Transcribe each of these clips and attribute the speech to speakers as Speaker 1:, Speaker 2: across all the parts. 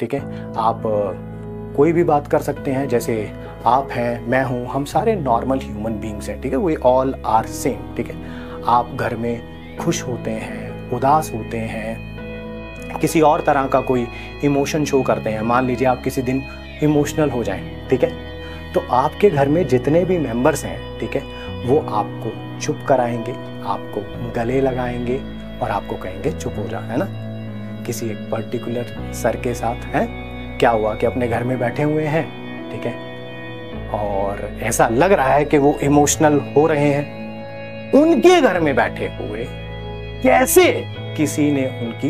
Speaker 1: ठीक है? आप कोई भी बात कर सकते हैं, जैसे आप हैं, मैं हूँ, हम सारे नॉर्मल ह्यूमन बींग्स हैं, ठीक है? वी ऑल आर सेम ठीक है? आप घर में खुश होते हैं, उदास होते हैं, किसी और तरह का कोई इमोशन शो करते हैं, मान लीजिए आप किसी दिन इमोशनल हो जाएँ, ठीक है? तो आपके घर में जितने भी मेंबर्स हैं, ठीक है, वो आपको चुप कराएँगे, आपको गले लगाएँगे और आपको कहेंगे, चुप हो जा, है ना? किसी एक पर्टिकुलर सर के साथ, है? क्या हुआ कि अपने घर में बैठे हुए हैं? ठीक है? और ऐसा लग रहा है कि वो इमोशनल हो रहे हैं। उनके घर में बैठे हुए कैसे किसी ने उनकी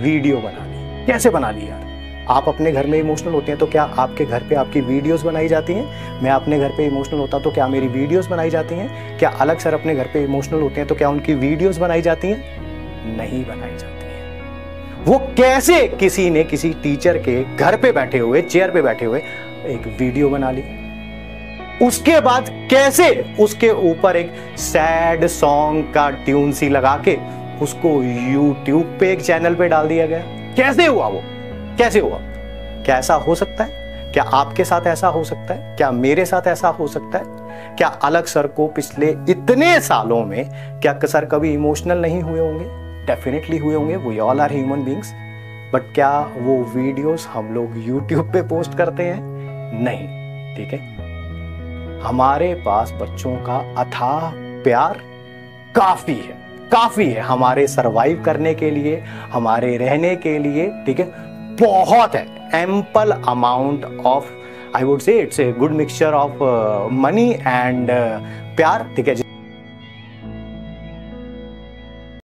Speaker 1: वीडियो बना ली? कैसे बना ली यार? आप अपने घर में इमोशनल होते हैं तो क्या आपके घर पे आपकी वीडियोस बनाई जाती हैं? मैं अपने घर पे इमोशनल होता तो क्या मेरी वीडियोस बनाई जाती हैं? क्या अलग सर अपने घर पे इमोशनल होते हैं तो क्या उनकी वीडियोस बनाई जाती हैं? नहीं बनाई जाती। वो कैसे किसी ने किसी टीचर के घर पे बैठे हुए, चेयर पे बैठे हुए एक वीडियो बना ली? उसके बाद कैसे उसके ऊपर एक सैड सॉन्ग का ट्यून सी लगा के उसको यूट्यूब पे एक चैनल पे डाल दिया गया? कैसे हुआ वो? कैसे हुआ? क्या ऐसा हो सकता है? क्या आपके साथ ऐसा हो सकता है? क्या मेरे साथ ऐसा हो सकता है? क्या अलग सर को पिछले इतने सालों में क्या सर कभी इमोशनल नहीं हुए होंगे? डेफिनेटली हुए होंगे we all are human beings but क्या वो वीडियोस हम लोग यूट्यूब पे पोस्ट करते हैं? नहीं, ठीक है? हमारे पास बच्चों का अथाह प्यार काफ़ी है काफ़ी है हमारे सरवाइव करने के लिए, हमारे रहने के लिए, ठीक है? बहुत है ample amount of I would say it's a good mixture of money and प्यार, ठीक है?